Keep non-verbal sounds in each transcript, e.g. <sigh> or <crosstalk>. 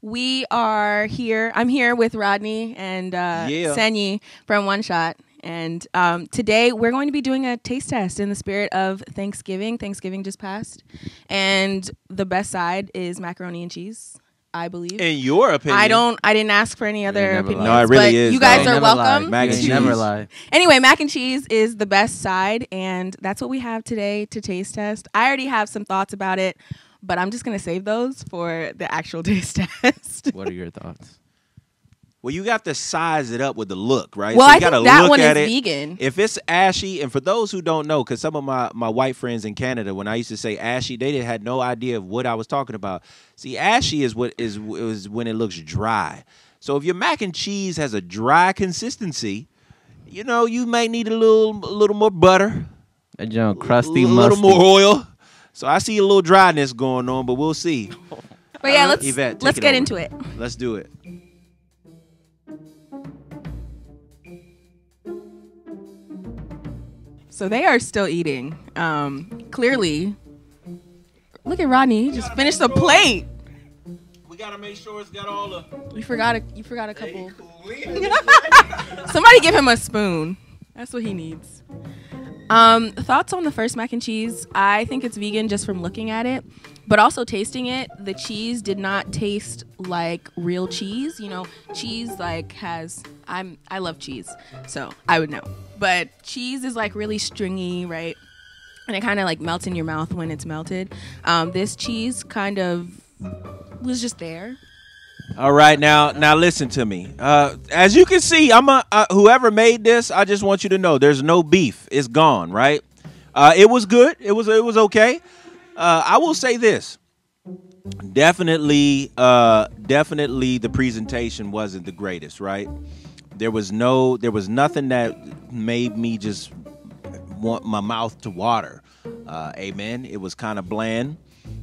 We are here. I'm here with Rodney and uh, Yeah. Senyi from One Shot. And um, today we're going to be doing a taste test in the spirit of Thanksgiving. Thanksgiving just passed. And the best side is macaroni and cheese, I believe. In your opinion, I don't. I didn't ask for any other opinions. lie. No, it really but is, You guys are welcome. lie. Mac and cheese. Never lie. Anyway, mac and cheese is the best side, and that's what we have today to taste test. I already have some thoughts about it, but I'm just gonna save those for the actual <laughs> taste test. What are your thoughts? Well, you got to size it up with the look, right? well, so you I gotta think that look one is it. vegan. If it's ashy, and for those who don't know, because some of my, my white friends in Canada, when I used to say ashy, they did, had no idea of what I was talking about. See, ashy is what is is when it looks dry. So if your mac and cheese has a dry consistency, you know you may need a little a little more butter, That junk crusty, a musty. little more oil. So I see a little dryness going on, but we'll see. <laughs> but yeah, let's Yvette, let's get over. into it. Let's do it. So they are still eating. Um, clearly, look at Rodney. He just finished the plate. We gotta make sure it's got all the. You forgot a you forgot a couple. <laughs> <laughs> Somebody give him a spoon. That's what he needs. Um, thoughts on the first mac and cheese? I think it's vegan just from looking at it, but also tasting it. The cheese did not taste like real cheese. You know, cheese like has. I'm I love cheese, so I would know. But cheese is like really stringy, right? And it kind of like melts in your mouth when it's melted. Um, this cheese kind of was just there. All right, now now listen to me. Uh, as you can see, I'm a uh, whoever made this. I just want you to know there's no beef. It's gone. Right? Uh, it was good. It was it was okay. Uh, I will say this. Definitely, uh, definitely, the presentation wasn't the greatest. Right? There was no, there was nothing that made me just want my mouth to water. Uh, amen. It was kind of bland.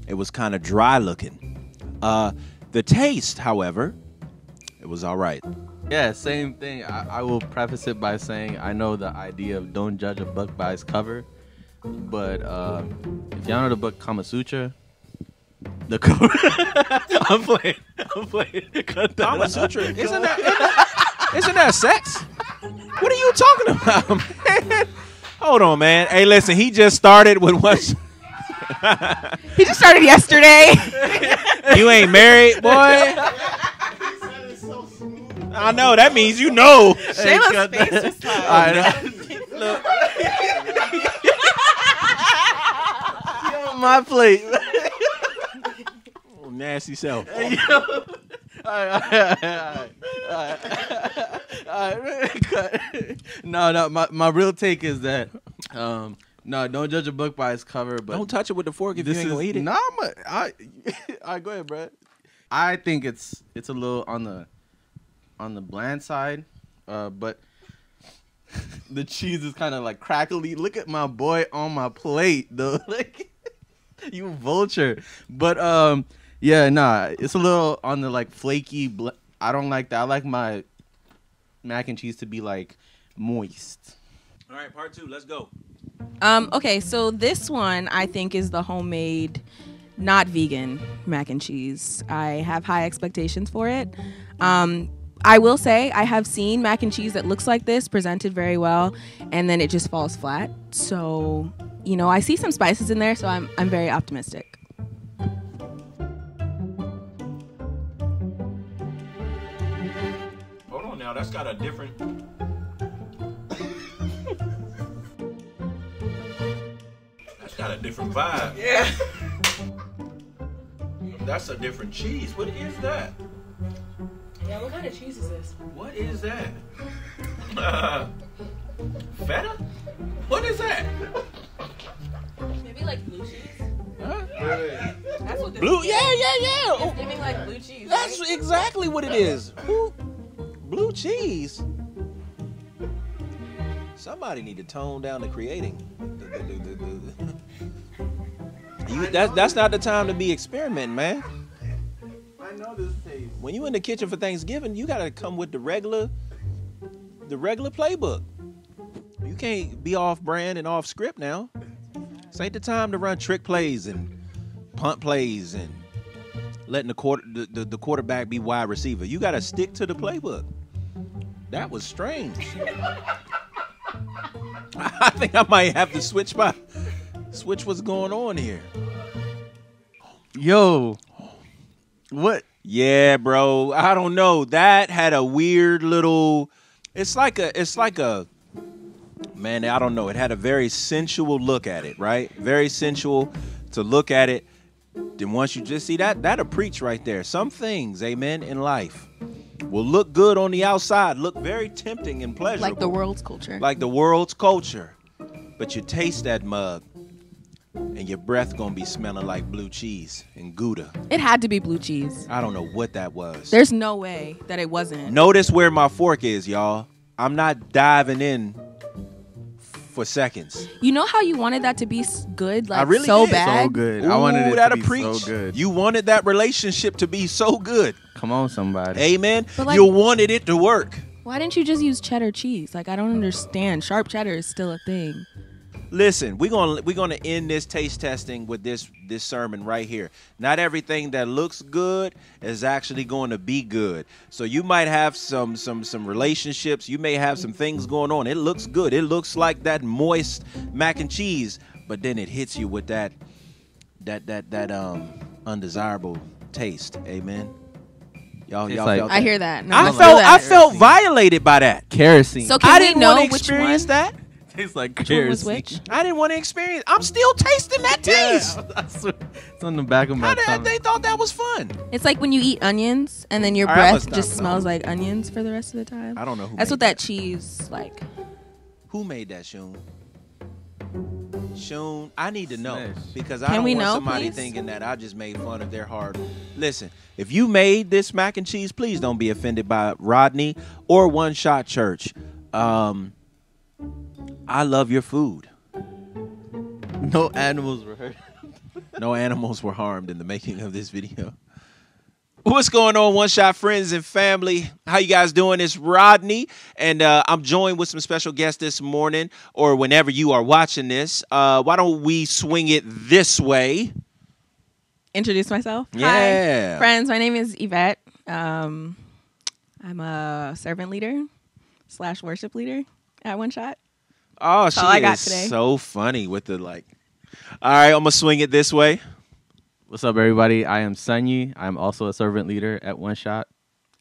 It was kind of dry looking. The taste, however, it was all right. Yeah, same thing. I, I will preface it by saying I know the idea of don't judge a book by its cover, but uh, if y'all know the book Kama Sutra, the <laughs> cover. I'm playing. I'm playing. Cut that Kama out. Sutra, isn't that, isn't that isn't that sex? What are you talking about, man? Hold on, man. Hey, listen, he just started with one. He just started yesterday. <laughs> you ain't married, <laughs> boy. I know that means you know. Shayla's face was like, All right. Get on my plate. Oh, nasty self. No, no, my, my real take is that um no, don't judge a book by its cover, but Don't touch it with the fork if you this ain't is gonna eat it. Nah, I'm a, I, <laughs> all right, go ahead, bro. I think it's it's a little on the on the bland side, uh, but <laughs> the cheese is kind of like crackly. Look at my boy on my plate, though. <laughs> Like you vulture. But um, yeah, nah, it's a little on the like flaky. Bl- I don't like that. I like my mac and cheese to be like moist. All right, part two. Let's go. Um, okay, so this one I think is the homemade, not vegan mac and cheese. I have high expectations for it. Um, I will say I have seen mac and cheese that looks like this presented very well, and then it just falls flat. So, you know, I see some spices in there, so I'm I'm very optimistic. Hold on now. That's got a different. A different vibe. <laughs> Yeah. That's a different cheese. What is that? Yeah, what kind of cheese is this? What is that? Uh, <laughs> feta? What is that? Maybe like blue cheese. Huh? That's what Blue? is. Yeah, yeah, yeah. Oh, It's giving like blue cheese. that's right? exactly what it is. Who? Blue cheese. Somebody need to tone down the creating. You, that, that's not the time to be experimenting, man. I know this taste. When you in the kitchen for Thanksgiving, you gotta come with the regular, the regular playbook. You can't be off brand and off script now. This ain't the time to run trick plays and punt plays and letting the quarter the, the, the quarterback be wide receiver. You got to stick to the playbook. That was strange. <laughs> I think I might have to switch my switch what's going on here. Yo, what? Yeah, bro. I don't know. That had a weird little. It's like a. It's like a. Man, I don't know. It had a very sensual look at it, right? Very sensual to look at it. Then once you just see that, that'll preach right there. Some things, amen, in life will look good on the outside, look very tempting and pleasurable. Like the world's culture. Like the world's culture. But you taste that mug, and your breath gonna be smelling like blue cheese and Gouda. it had to be blue cheese. I don't know what that was. There's no way that it wasn't. Notice where my fork is, y'all. I'm not diving in for seconds. You know how you wanted that to be s- good, like I really so did. bad. So good. I wanted Ooh, it that'll to be preach. so good. You wanted that relationship to be so good. Come on, somebody. Amen. But like- you wanted it to work. Why didn't you just use cheddar cheese? Like I don't understand. Sharp cheddar is still a thing. Listen, we're gonna we're gonna end this taste testing with this this sermon right here. Not everything that looks good is actually going to be good. So you might have some some some relationships. You may have some things going on. It looks good. It looks like that moist mac and cheese, but then it hits you with that that that that um undesirable taste. Amen. Y'all, y'all like- felt I hear that. No, I I felt feel I felt violated by that. Kerosene. So can I we didn't know want to which experience one? that. Tastes like Which one was kerosene. which? I didn't want to experience. I'm still tasting that taste. Yeah, I swear. It's on the back of my How did tongue. they thought that was fun? It's like when you eat onions and then your All right, I'm breath gonna just stop. smells like onions for the rest of the time. I don't know who. That's made what that cheese like. Who made that, Shun? Shun, I need to know Smash. because I Can don't we want know, somebody please? thinking that I just made fun of their hard. Listen, if you made this mac and cheese, please don't be offended by Rodney or One Shot Church. Um, I love your food. no animals were hurt. <laughs> No animals were harmed in the making of this video. What's going on, One Shot friends and family? How you guys doing? It's Rodney, and uh, I'm joined with some special guests this morning, or whenever you are watching this. Uh, why don't we swing it this way? Introduce myself. Yeah. Hi, friends. My name is Yvette. Um, I'm a servant leader slash worship leader at One Shot. Oh, she all I got is today. so funny with the like. All right, I'm gonna swing it this way. What's up, everybody? I am Sunny. I'm also a servant leader at One Shot,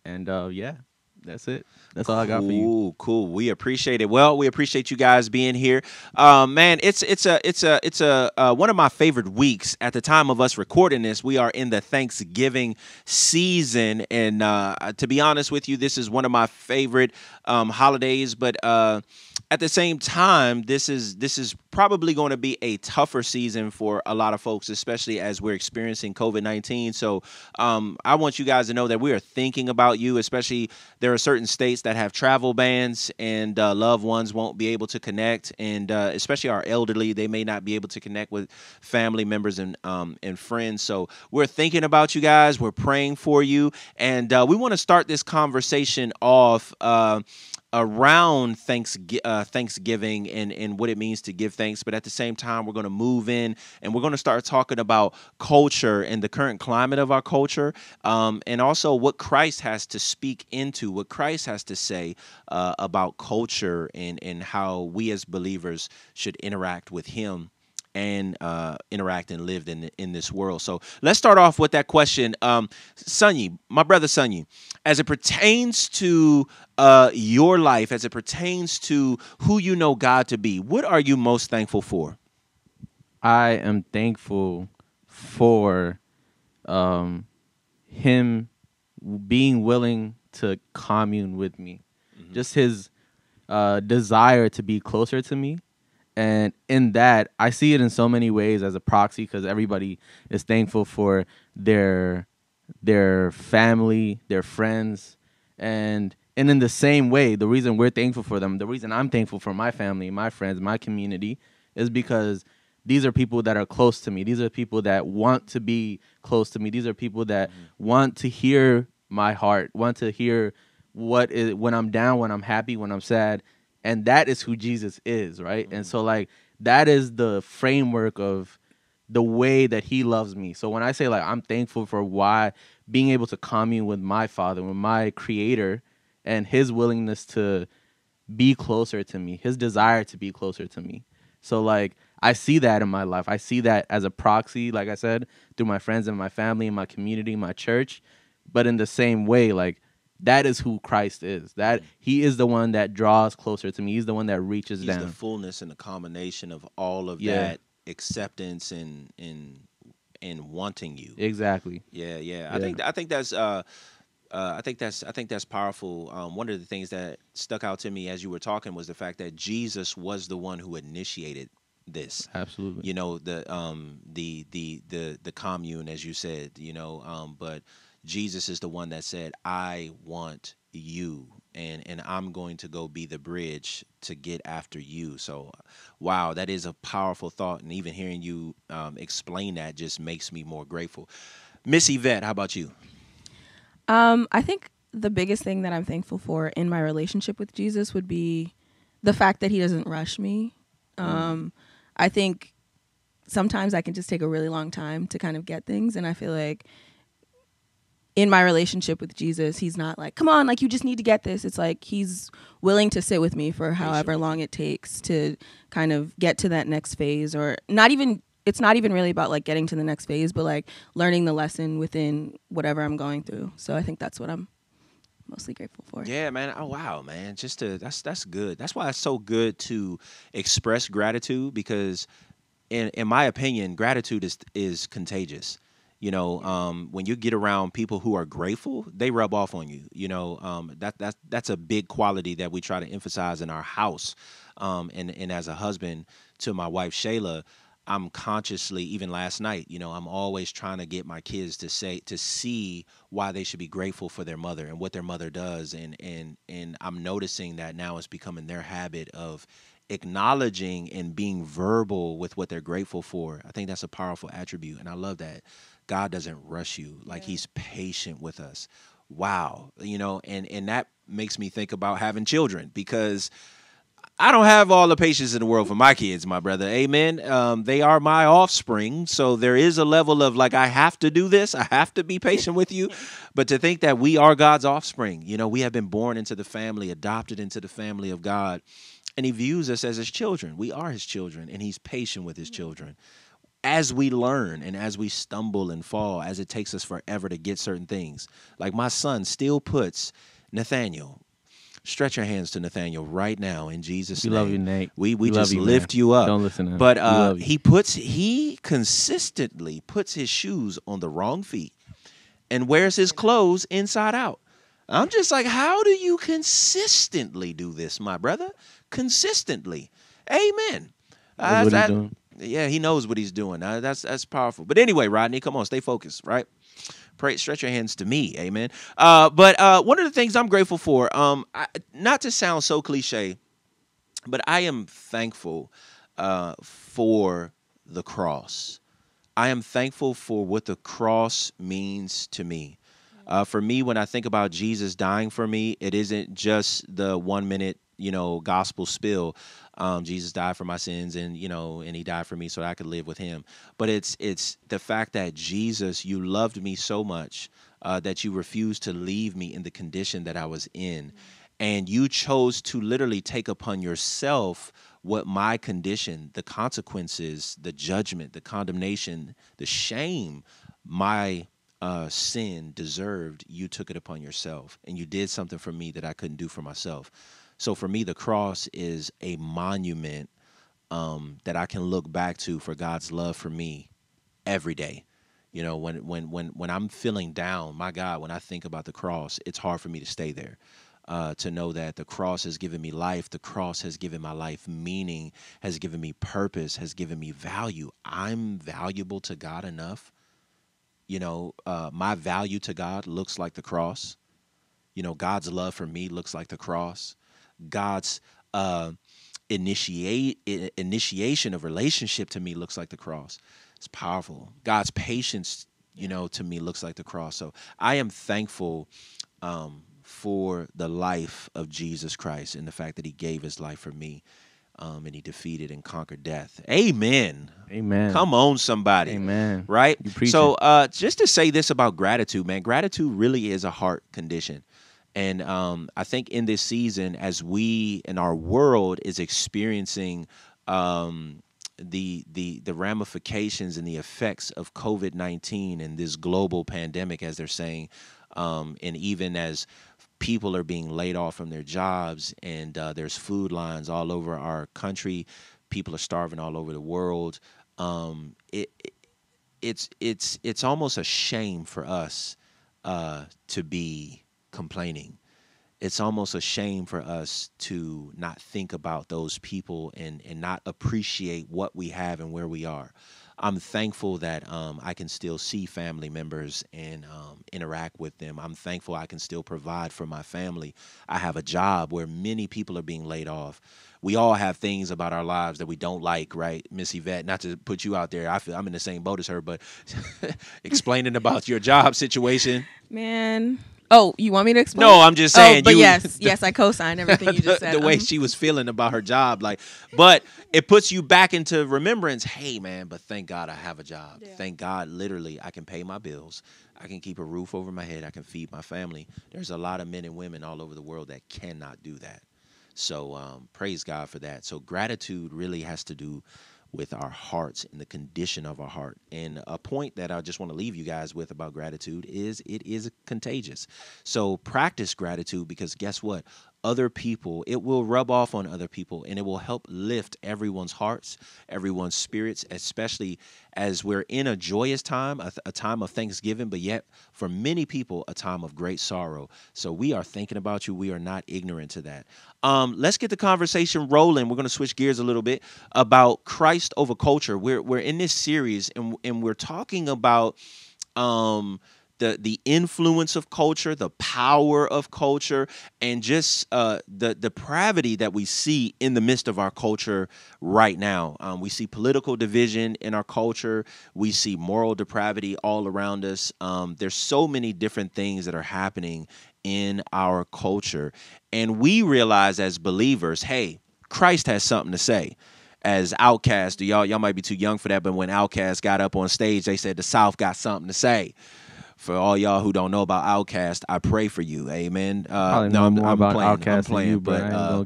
and uh, yeah, that's it. That's all I got for you. Cool, cool. We appreciate it. Well, we appreciate you guys being here. Um, man, it's it's a it's a it's a uh, one of my favorite weeks at the time of us recording this. We are in the Thanksgiving season, and uh, to be honest with you, this is one of my favorite um, holidays. But uh, at the same time, this is this is probably going to be a tougher season for a lot of folks, especially as we're experiencing COVID nineteen. So um, I want you guys to know that we are thinking about you. Especially there are certain states that have travel bans, and uh, loved ones won't be able to connect, and uh, especially our elderly, they may not be able to connect with family members and um, and friends. So we're thinking about you guys. We're praying for you, and uh, we want to start this conversation off. Around thanks, uh, Thanksgiving and, and what it means to give thanks. But at the same time, we're going to move in and we're going to start talking about culture and the current climate of our culture, um, and also what Christ has to speak into, what Christ has to say uh, about culture and, and how we as believers should interact with Him and uh, interact and live in in this world. So let's start off with that question, um, Sunny, my brother Sunny, as it pertains to uh, your life, as it pertains to who you know God to be. What are you most thankful for? I am thankful for um, him being willing to commune with me. Just his uh, desire to be closer to me. And in that, I see it in so many ways as a proxy because everybody is thankful for their their family, their friends, and and in the same way, the reason we're thankful for them, the reason I'm thankful for my family, my friends, my community, is because these are people that are close to me. These are people that want to be close to me. These are people that mm-hmm. want to hear my heart, want to hear what is when I'm down, when I'm happy, when I'm sad, and that is who Jesus is, right? And so mm. like that is the framework of the way that he loves me. So when I say like I'm thankful for why being able to commune with my father, with my creator and his willingness to be closer to me, his desire to be closer to me. So like I see that in my life. I see that as a proxy, like I said, through my friends and my family and my community, my church. But in the same way, like that is who Christ is. That he is the one that draws closer to me. He's the one that reaches He's down. the fullness and the combination of all of Yeah. that acceptance and and and wanting you. exactly. Yeah, yeah. I Yeah. think I think that's uh, uh, I think that's I think that's powerful. Um, one of the things that stuck out to me as you were talking was the fact that Jesus was the one who initiated this. Absolutely. You know the um the the the the commune as you said. You know, um, but Jesus is the one that said, "I want you." And, and I'm going to go be the bridge to get after you. So, wow, that is a powerful thought. And even hearing you um, explain that just makes me more grateful. Miss Yvette, how about you? Um, I think the biggest thing that I'm thankful for in my relationship with Jesus would be the fact that he doesn't rush me. Um, I think sometimes I can just take a really long time to kind of get things, and I feel like in my relationship with Jesus, he's not like, "Come on, like you just need to get this." It's like he's willing to sit with me for however long it takes to kind of get to that next phase, or not even. It's not even really about like getting to the next phase, but like learning the lesson within whatever I'm going through. So I think that's what I'm mostly grateful for. Yeah, man. Oh wow, man. Just to that's that's good. That's why it's so good to express gratitude because in in my opinion, gratitude is is contagious. You know, um, when you get around people who are grateful, they rub off on you. You know, um, that that that's a big quality that we try to emphasize in our house. Um, and and as a husband to my wife Shayla, I'm consciously even last night, you know, I'm always trying to get my kids to say to see why they should be grateful for their mother and what their mother does and and and I'm noticing that now it's becoming their habit of acknowledging and being verbal with what they're grateful for. I think that's a powerful attribute and I love that. God doesn't rush you. Like he's patient with us. Wow. You know, and and that makes me think about having children because I don't have all the patience in the world for my kids, my brother. Amen. Um, they are my offspring. So there is a level of like, I have to do this. I have to be patient with you. But to think that we are God's offspring, you know, we have been born into the family, adopted into the family of God. And he views us as his children. We are his children, and he's patient with his children. As we learn and as we stumble and fall, as it takes us forever to get certain things. Like my son still puts Nathaniel, stretch your hands to Nathaniel right now in Jesus' We name. We love you, Nate. We we We just you, man. lift you up. Don't listen to him. But uh, he puts he consistently puts his shoes on the wrong feet and wears his clothes inside out. I'm just like, how do you consistently do this, my brother? Consistently, Amen. Knows what that- doing. Yeah, he knows what he's doing. Uh, that's that's powerful. But anyway, Rodney, come on, stay focused, right? Pray, stretch your hands to me, amen. Uh, but uh, one of the things I'm grateful for, um, I, not to sound so cliche, but I am thankful uh, for the cross. I am thankful for what the cross means to me. Uh, for me, when I think about Jesus dying for me, it isn't just the one minute, you know, gospel spill. Um, Jesus died for my sins, and you know, and He died for me so that I could live with Him. But it's it's the fact that Jesus, you loved me so much uh, that you refused to leave me in the condition that I was in, and you chose to literally take upon yourself what my condition, the consequences, the judgment, the condemnation, the shame, my uh, sin deserved, you took it upon yourself and you did something for me that I couldn't do for myself. So for me, the cross is a monument um, that I can look back to for God's love for me every day. You know, when when when when I'm feeling down, my God, when I think about the cross, it's hard for me to stay there. Uh, to know that the cross has given me life, the cross has given my life meaning, has given me purpose, has given me value. I'm valuable to God enough. You know, uh, my value to God looks like the cross. You know, God's love for me looks like the cross. God's uh, initiate initiation of relationship to me looks like the cross. It's powerful. God's patience, you know, to me looks like the cross. So I am thankful um, for the life of Jesus Christ and the fact that He gave His life for me. um, and he defeated and conquered death. Amen. Amen. Come on, somebody. Amen. Right? So, uh, just to say this about gratitude, man, gratitude really is a heart condition. And um, I think in this season, as we and our world is experiencing um, the the the ramifications and the effects of COVID nineteen and this global pandemic, as they're saying, um, and even as people are being laid off from their jobs and uh, there's food lines all over our country, people are starving all over the world. Um, it, it it's it's it's almost a shame for us uh, to be complaining. It's almost a shame for us to not think about those people and, and not appreciate what we have and where we are. I'm thankful that um, I can still see family members and um, interact with them. I'm thankful I can still provide for my family. I have a job where many people are being laid off. We all have things about our lives that we don't like, right, Miss Yvette? Not to put you out there, I feel I'm in the same boat as her, but <laughs> explaining about your job situation. Man. Oh, you want me to explain? No, I'm just saying. Oh, but you, yes, <laughs> yes, I co-signed everything you just <laughs> the, said. the way Um, she was feeling about her job, like, but it puts you back into remembrance. Hey, man, but thank God I have a job. Yeah. Thank God, literally, I can pay my bills. I can keep a roof over my head. I can feed my family. There's a lot of men and women all over the world that cannot do that. So um, praise God for that. So gratitude really has to do with our hearts and the condition of our heart. And a point that I just want to leave you guys with about gratitude is it is contagious. So practice gratitude because guess what? Other people, it will rub off on other people and it will help lift everyone's hearts, everyone's spirits, especially as we're in a joyous time, a, a time of thanksgiving, but yet for many people, a time of great sorrow. So we are thinking about you. We are not ignorant to that. Um, let's get the conversation rolling. We're going to switch gears a little bit about Christ over culture. We're we're in this series and and we're talking about um the the influence of culture, the power of culture, and just uh, the depravity that we see in the midst of our culture right now. Um, we see political division in our culture. We see moral depravity all around us. Um, there's so many different things that are happening in our culture, and we realize as believers, hey, Christ has something to say as OutKast, y'all y'all might be too young for that, but when OutKast got up on stage, they said the South got something to say. For all y'all who don't know about OutKast, I pray for you. Amen. Uh, no, I'm, I'm about playing. I'm than playing, you, but but I ain't uh.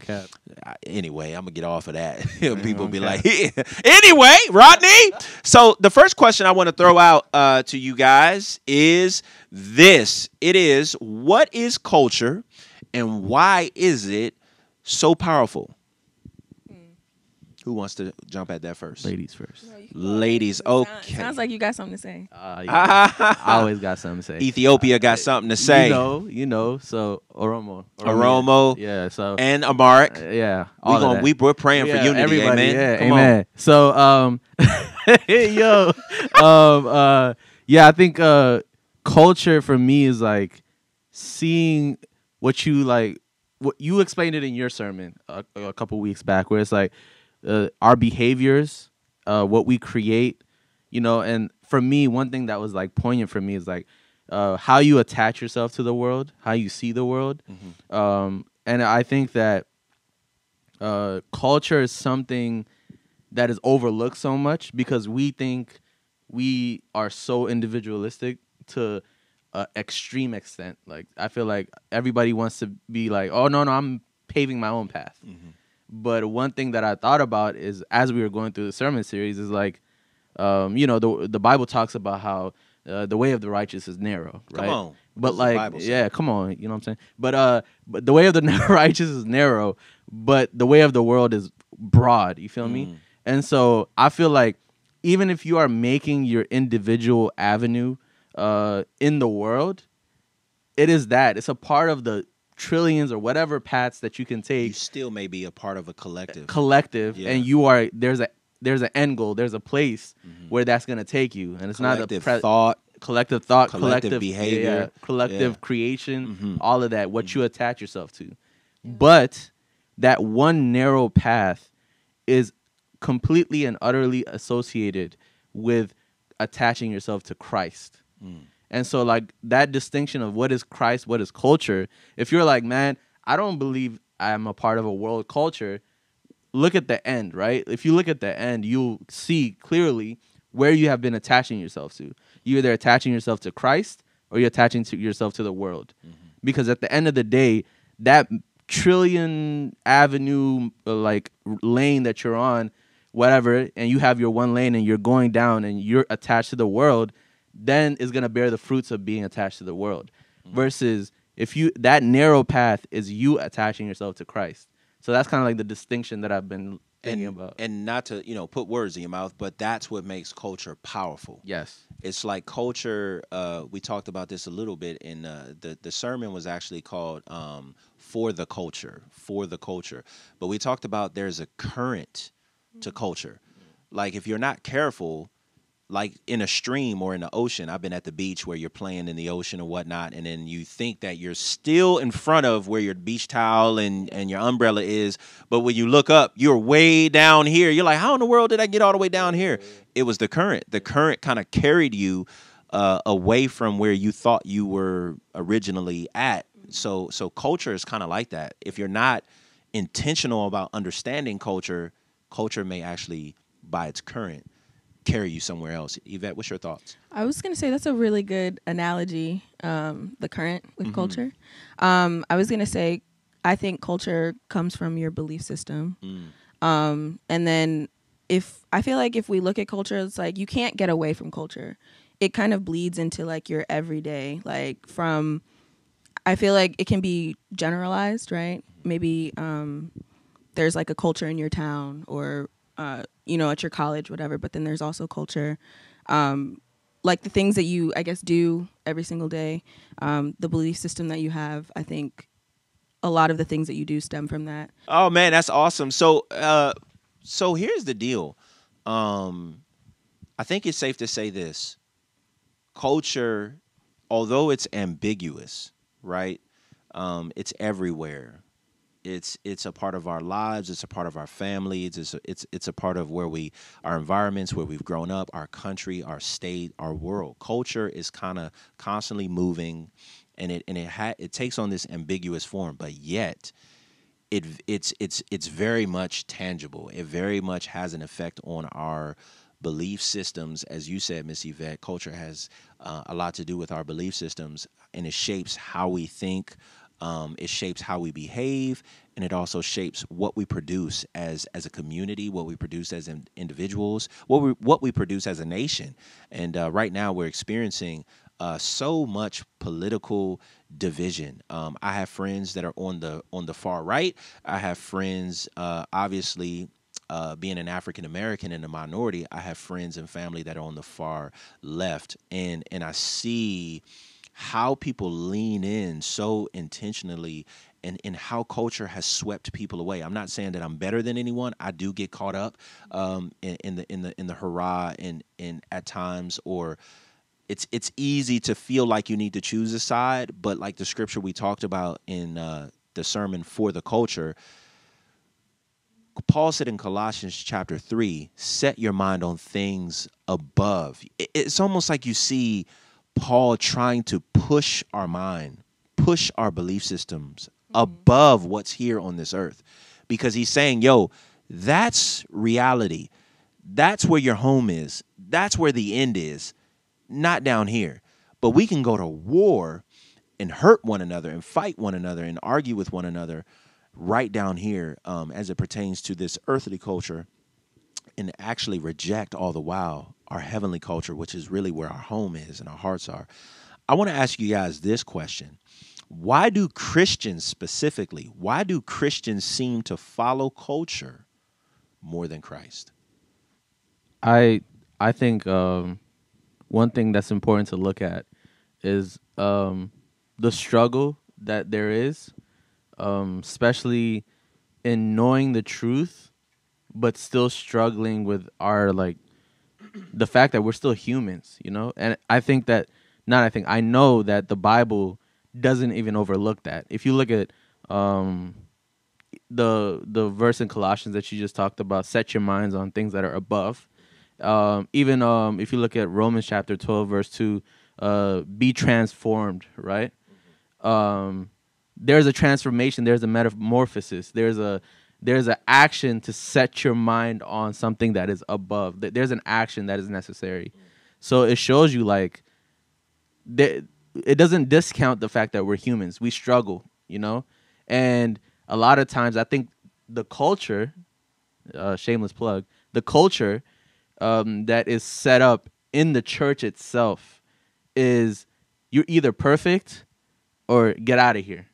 I- anyway, I'm gonna get off of that. <laughs> People be like, <laughs> anyway, Rodney. So the first question I want to throw out uh, to you guys is this: It is what is culture, and why is it so powerful? Who wants to jump at that first? Ladies first. Ladies, okay. Sounds like you got something to say. Uh, <laughs> yeah. I always got something to say. Ethiopia got something to say. You know, you know. So Oromo, Oromo. Yeah. So And Amharic. uh, yeah, we all of gon' that. we, we're praying for Yeah, unity. Everybody, amen. yeah, Come on. amen. So, um, <laughs> yo, <laughs> um, uh, yeah, I think uh, culture for me is like seeing what you like. What you explained it in your sermon a, a couple weeks back, where it's like uh, our behaviors, uh, what we create, you know. And for me, one thing that was like poignant for me is like uh, how you attach yourself to the world, how you see the world. Um, and I think that uh, culture is something that is overlooked so much because we think we are so individualistic to an extreme extent. Like I feel like everybody wants to be like, oh no no, I'm paving my own path. But one thing that I thought about is as we were going through the sermon series is like, um, you know, the the Bible talks about how uh, the way of the righteous is narrow, right? Come on. But like, yeah, come on, you know what I'm saying? But uh, but the way of the <laughs> righteous is narrow, but the way of the world is broad. You feel Mm. me? And so I feel like even if you are making your individual avenue uh in the world, it is that it's a part of the trillions or whatever paths that you can take. You still may be a part of a collective. collective Yeah. and you are there's a there's an end goal there's a place where that's going to take you and it's not a Mm-hmm. pre- thought. collective thought collective collective, behavior. yeah, collective Yeah. creation Mhm. all of that what you attach yourself to but that one narrow path is completely and utterly associated with attaching yourself to Christ Mm. And so like that distinction of what is Christ, what is culture, if you're like, man, I don't believe I'm a part of a world culture, look at the end, right? If you look at the end, you'll see clearly where you have been attaching yourself to. You're either attaching yourself to Christ or you're attaching to yourself to the world. Because at the end of the day, that trillion avenue uh, like lane that you're on, whatever, and you have your one lane and you're going down and you're attached to the world, then is gonna bear the fruits of being attached to the world. Versus if you that narrow path is you attaching yourself to Christ. So that's kind of like the distinction that I've been thinking and, about. and not to you know put words in your mouth, but that's what makes culture powerful. yes. It's like culture. Uh, we talked about this a little bit in uh, the the sermon was actually called um, "For the Culture," for the culture. But we talked about there's a current to culture. Like if you're not careful, like in a stream or in the ocean. I've been at the beach where you're playing in the ocean or whatnot, and then you think that you're still in front of where your beach towel and, and your umbrella is, but when you look up, you're way down here. You're like, how in the world did I get all the way down here? It was the current. The current kind of carried you uh, away from where you thought you were originally at. So so culture is kind of like that. If you're not intentional about understanding culture, culture may actually, by its current, carry you somewhere else. Yvette, what's your thoughts? I was gonna say that's a really good analogy. Um, the current with Mhm. culture. Um, I was gonna say I think culture comes from your belief system. Um, and then if I feel like if we look at culture, it's like you can't get away from culture. It kind of bleeds into like your everyday, like from. I feel like it can be generalized, right? Maybe um, there's like a culture in your town or uh, you know at your college, whatever. But then there's also culture, um, like the things that you I guess do every single day, um, the belief system that you have. I think a lot of the things that you do stem from that. Oh man, that's awesome. So uh so here's the deal. Um I think it's safe to say this. Culture, although it's ambiguous, right? Um, it's everywhere. It's it's a part of our lives. It's a part of our families. It's a, it's it's a part of where we our environments, where we've grown up, our country, our state, our world. Culture is kind of constantly moving, and it and it ha- it takes on this ambiguous form, but yet it it's it's it's very much tangible. It very much has an effect on our belief systems, as you said, Miss Yvette. Culture has uh, a lot to do with our belief systems, and it shapes how we think. Um, it shapes how we behave, and it also shapes what we produce as as a community, what we produce as in, individuals, what we what we produce as a nation. And uh, right now, we're experiencing uh, so much political division. Um, I have friends that are on the on the far right. I have friends, uh, obviously, uh, being an African American and a minority. I have friends and family that are on the far left, and and I see how people lean in so intentionally and, and how culture has swept people away. I'm not saying that I'm better than anyone. I do get caught up um, in, in the in the in the hurrah and and at times or it's it's easy to feel like you need to choose a side, but like the scripture we talked about in uh, the sermon for the culture, Paul said in Colossians chapter three, "Set your mind on things above." It- It's almost like you see Paul trying to push our mind, push our belief systems above what's here on this earth, because he's saying, "Yo, that's reality. That's where your home is. That's where the end is." not down here. But we can go to war and hurt one another and fight one another and argue with one another right down here um, as it pertains to this earthly culture and actually reject all the while our heavenly culture, which is really where our home is and our hearts are. I want to ask you guys this question. Why do Christians specifically, why do Christians seem to follow culture more than Christ? I I think um, one thing that's important to look at is um, the struggle that there is, um, especially in knowing the truth, but still struggling with our like the fact that we're still humans, you know. And I think that not I think I know that the Bible doesn't even overlook that. If you look at um, the the verse in Colossians that you just talked about, set your minds on things that are above. Um, even um, if you look at Romans chapter twelve, verse two, uh, be transformed, right? Um, there's a transformation. There's a metamorphosis. There's a there's an action to set your mind on something that is above. There's an action that is necessary. So it shows you like it doesn't discount the fact that we're humans. We struggle, you know? And a lot of times I think the culture, uh, shameless plug, the culture um, that is set up in the church itself is you're either perfect or get out of here.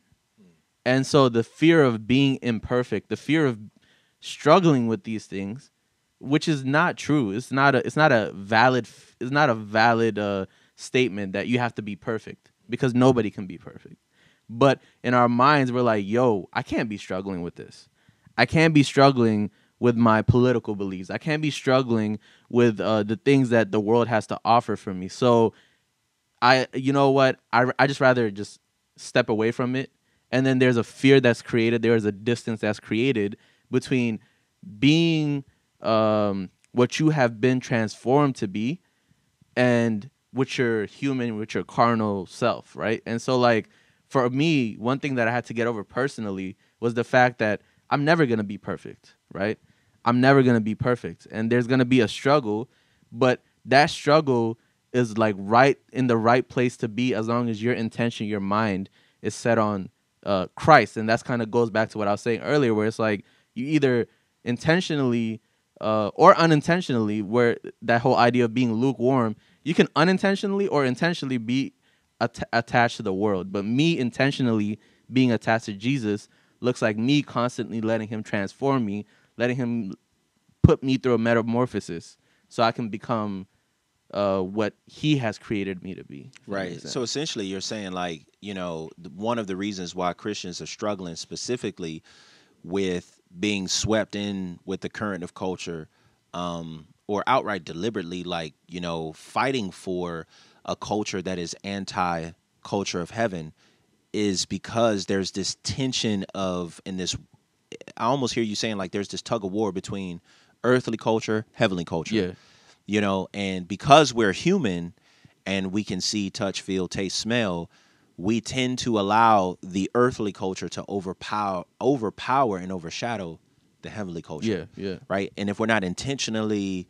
And so the fear of being imperfect, the fear of struggling with these things, which is not true. It's not a it's not a valid it's not a valid uh, statement that you have to be perfect because nobody can be perfect. But in our minds we're like, "Yo, I can't be struggling with this. I can't be struggling with my political beliefs. I can't be struggling with uh, the things that the world has to offer for me." So I you know what? I I just rather just step away from it. And then there's a fear that's created, there's a distance that's created between being um what you have been transformed to be and with your human with your carnal self, right? And so like for me, one thing that I had to get over personally was the fact that I'm never going to be perfect, right? I'm never going to be perfect and there's going to be a struggle, but that struggle is like right in the right place to be as long as your intention, your mind is set on uh, Christ, and that's kind of goes back to what I was saying earlier, where it's like you either intentionally uh, or unintentionally, where that whole idea of being lukewarm, you can unintentionally or intentionally be at- attached to the world. But me intentionally being attached to Jesus looks like me constantly letting Him transform me, letting Him put me through a metamorphosis, so I can become uh, what he has created me to be. Right. So essentially, you're saying like you know one of the reasons why Christians are struggling specifically with being swept in with the current of culture, um, or outright deliberately like you know fighting for a culture that is anti culture of heaven, is because there's this tension of in this. I almost hear you saying like there's this tug of war between earthly culture, heavenly culture yeah, you know and because we're human and we can see touch feel taste smell we tend to allow the earthly culture to overpower overpower and overshadow the heavenly culture yeah, yeah, right? And if we're not intentionally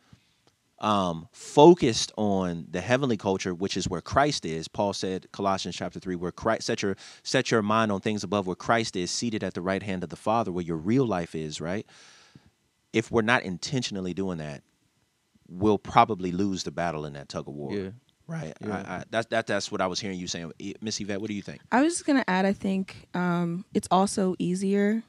um focused on the heavenly culture which is where christ is paul said colossians chapter 3 where christ set your set your mind on things above where christ is seated at the right hand of the father where your real life is right? If we're not intentionally doing that we'll probably lose the battle in that tug of war yeah. right Yeah. I, I, that's that, that's what i was hearing you saying miss yvette what do you think I was just gonna add. I think um, it's also easier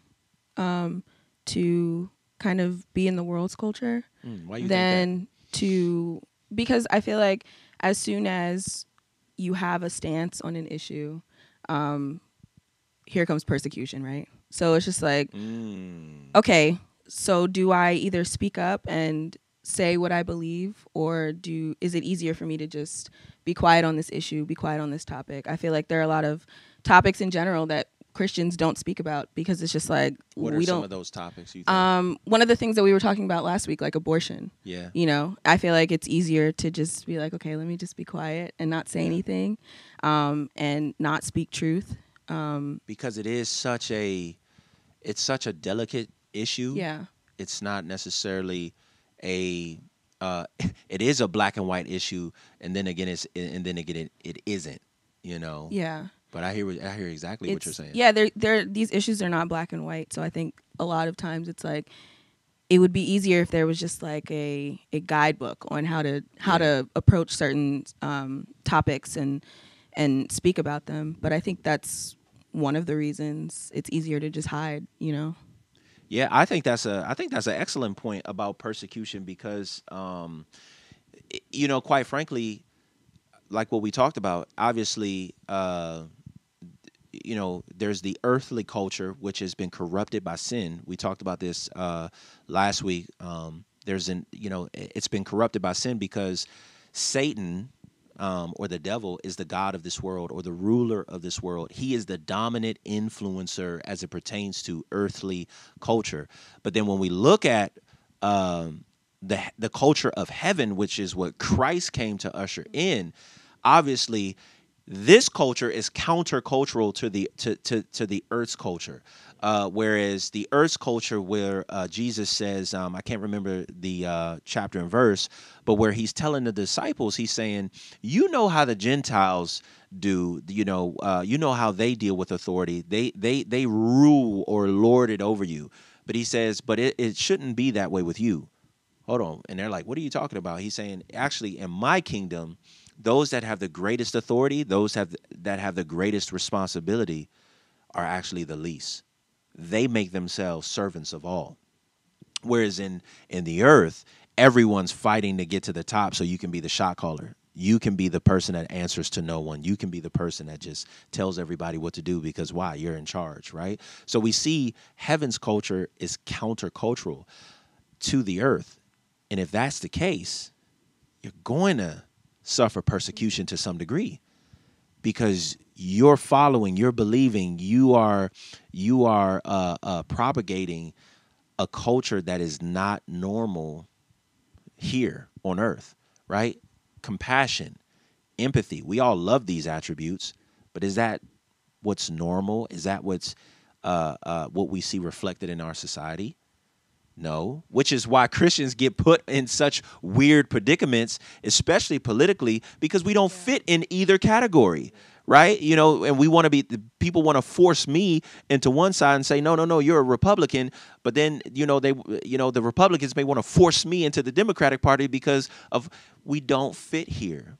um, to kind of be in the world's culture Mm, why you than to because I feel like as soon as you have a stance on an issue, um, here comes persecution, right? So it's just like, mm, okay, so do I either speak up and say what I believe, or do is it easier for me to just be quiet on this issue, be quiet on this topic? I feel like there are a lot of topics in general that Christians don't speak about because it's just like what we some don't. of those topics you think? Um, one of the things that we were talking about last week, like abortion. Yeah. You know i feel like it's easier to just be like okay let me just be quiet and not say anything um, and not speak truth um, because it is such a it's such a delicate issue. Yeah. It's not necessarily a uh, <laughs> it is a black and white issue and then again it's and then again it, it isn't you know? Yeah. But i hear i hear exactly what you're saying. yeah they're, they're these issues are not black and white so i think a lot of times it's like it would be easier if there was just like a, a guidebook on how to how to approach certain um, topics and and speak about them but i think that's one of the reasons it's easier to just hide you know Yeah, I think that's a I think that's an excellent point about persecution because um you know, quite frankly, like what we talked about, obviously uh you know, there's the earthly culture which has been corrupted by sin. We talked about this uh last week. Um there's an you know, it's been corrupted by sin because Satan um, or the devil is the god of this world or the ruler of this world. He is the dominant influencer as it pertains to earthly culture. But then when we look at um, the the culture of heaven, which is what Christ came to usher in, obviously This culture is countercultural to the to to, to the Earth's culture. Uh, whereas the Earth's culture, where uh, Jesus says, um, I can't remember the uh, chapter and verse, but where he's telling the disciples, he's saying, "You know how the Gentiles do. You know, uh, you know how they deal with authority. They they they rule or lord it over you." But he says, "But it, it shouldn't be that way with you." Hold on, and they're like, "What are you talking about?" He's saying, "Actually, in my kingdom." Those that have the greatest authority, those have that have the greatest responsibility, are actually the least they make themselves servants of all. Whereas in in the earth, everyone's fighting to get to the top so you can be the shot caller. You can be the person that answers to no one. You can be the person that just tells everybody what to do because why? You're in charge, right? So we see heaven's culture is countercultural to the earth. And if that's the case, you're going to suffer persecution to some degree because you're following, you're believing, you are you are uh, uh, propagating a culture that is not normal here on earth, right? Compassion, empathy. We all love these attributes, but is that what's normal? Is that what's uh, uh, what we see reflected in our society? No, which is why Christians get put in such weird predicaments, especially politically, because we don't fit in either category right? You know, and we want to be people want to force me into one side and say, no, no, no, you're a Republican. But then, you know, they, you know, the Republicans may want to force me into the Democratic Party because of we don't fit here.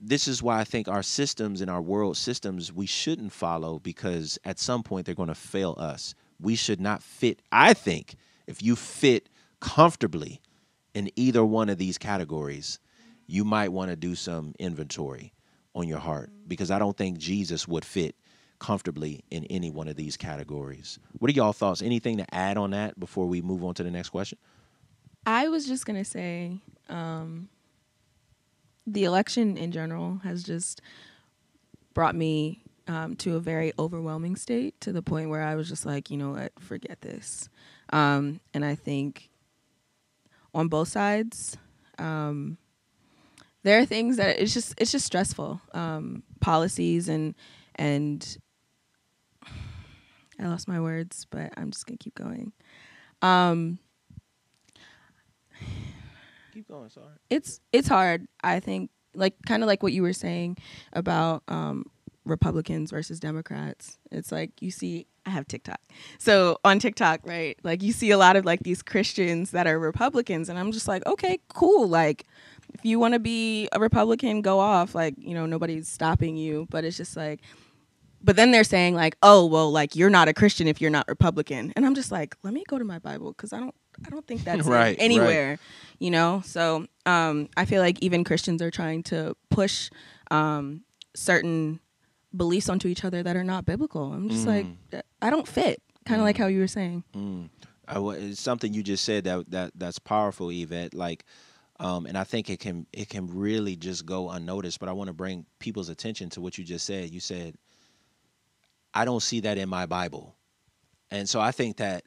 This is why I think our systems and our world systems we shouldn't follow because at some point they're going to fail us. We should not fit. I think if you fit comfortably in either one of these categories, you might want to do some inventory on your heart because I don't think Jesus would fit comfortably in any one of these categories. What are y'all thoughts? Anything to add on that before we move on to the next question? I was just gonna say, um, the election in general has just brought me um, to a very overwhelming state to the point where I was just like, you know what, forget this. Um, and I think on both sides, um, there are things that it's just it's just stressful um, policies and and I lost my words, but I'm just gonna keep going. Um, keep going. Sorry. It's it's hard. I think like kind of like what you were saying about um, Republicans versus Democrats. It's like you see I have TikTok. So on TikTok, right? Like you see a lot of like these Christians that are Republicans and I'm just like, "Okay, cool. Like if you want to be a Republican, go off. Like, you know, nobody's stopping you. But it's just like, but then they're saying like, oh, well, like you're not a Christian if you're not Republican. And I'm just like, let me go to my Bible because I don't, I don't think that's <laughs> right, anywhere, right. you know. So um, I feel like even Christians are trying to push um, certain beliefs onto each other that are not biblical. I'm just mm. like, I don't fit. Kind of mm. like how you were saying. Mm. I, it's something you just said that that that's powerful, Yvette. Like um, and I think it can it can really just go unnoticed. But I want to bring people's attention to what you just said. You said, "I don't see that in my Bible," and so I think that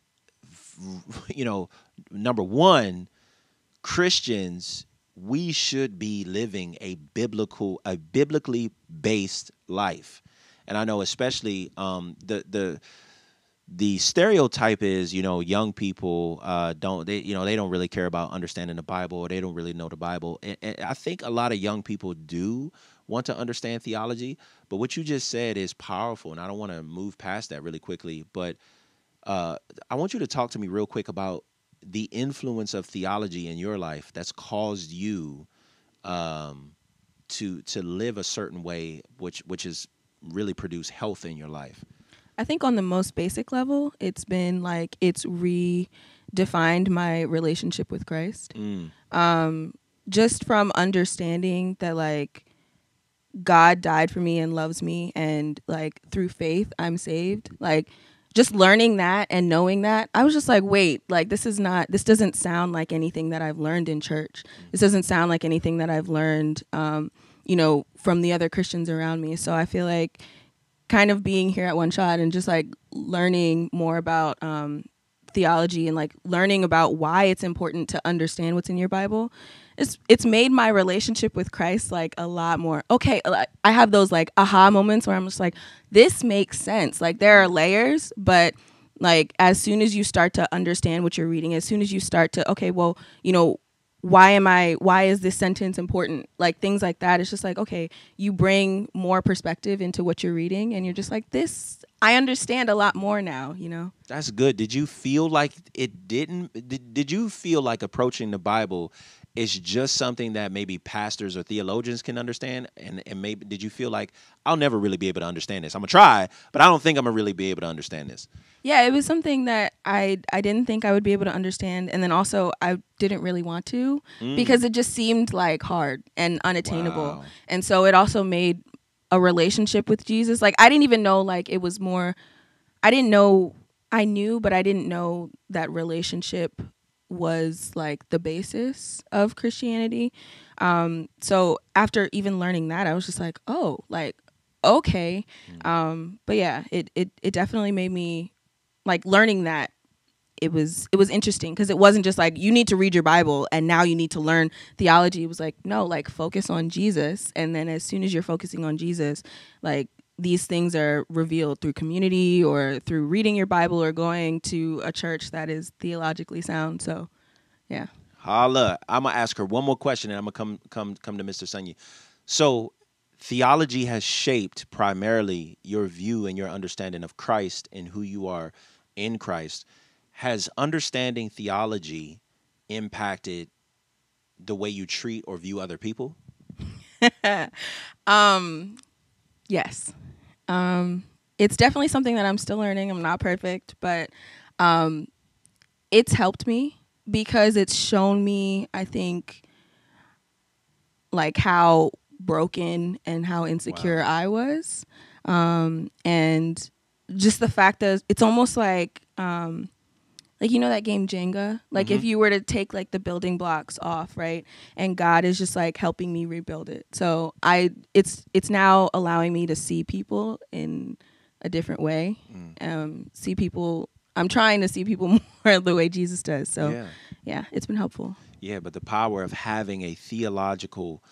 <laughs> you know, number one, Christians we should be living a biblical a biblically based life, and I know especially um, the the the stereotype is you know young people uh, don't they you know they don't really care about understanding the bible or they don't really know the bible. And, and, i think a lot of young people do want to understand theology but what you just said is powerful and i don't want to move past that really quickly but uh, i want you to talk to me real quick about the influence of theology in your life that's caused you um, to to live a certain way which which has really produced health in your life I think on the most basic level, it's been like it's redefined my relationship with Christ. Mm. Um, just from understanding that like God died for me and loves me, and like through faith I'm saved. Like just learning that and knowing that, I was just like, wait, like this is not, this doesn't sound like anything that I've learned in church. This doesn't sound like anything that I've learned, um, you know, from the other Christians around me. So I feel like kind of being here at One Shot and just like learning more about um, theology and like learning about why it's important to understand what's in your Bible, it's it's made my relationship with Christ like a lot more okay. like, I have those like aha moments where I'm just like, this makes sense. Like there are layers, but like as soon as you start to understand what you're reading, as soon as you start to okay, well, you know, why am I why is this sentence important? Like things like that. It's just like, okay, you bring more perspective into what you're reading and you're just like this I understand a lot more now, you know. That's good. Did you feel like it didn't did, did you feel like approaching the Bible is just something that maybe pastors or theologians can understand and, and maybe did you feel like I'll never really be able to understand this. I'm gonna try, but I don't think I'm gonna really be able to understand this. Yeah, it was something that I I didn't think I would be able to understand, and then also I didn't really want to mm. because it just seemed like hard and unattainable, wow. and so it also made a relationship with Jesus. Like I didn't even know like it was more. I didn't know. I knew, but I didn't know that relationship was like the basis of Christianity. Um, so after even learning that, I was just like, oh, like okay. Mm. Um, but yeah, it it it definitely made me like learning that it was it was interesting because it wasn't just like you need to read your bible and now you need to learn theology it was like no like focus on jesus and then as soon as you're focusing on jesus like these things are revealed through community or through reading your bible or going to a church that is theologically sound. So yeah. Holla. I'm gonna ask her one more question and i'm gonna come come come to mr sunny so theology has shaped primarily your view and your understanding of christ and who you are in Christ, has understanding theology impacted the way you treat or view other people? <laughs> um, yes. Um, it's definitely something that I'm still learning. I'm not perfect, but um, it's helped me because it's shown me, I think, like how broken and how insecure wow. I was. Um, and just the fact that it's almost like um like you know that game Jenga like mm-hmm. if you were to take like the building blocks off right and God is just like helping me rebuild it so I it's it's now allowing me to see people in a different way mm. um see people I'm trying to see people <laughs> more the way Jesus does so yeah. yeah it's been helpful yeah but the power of having a theological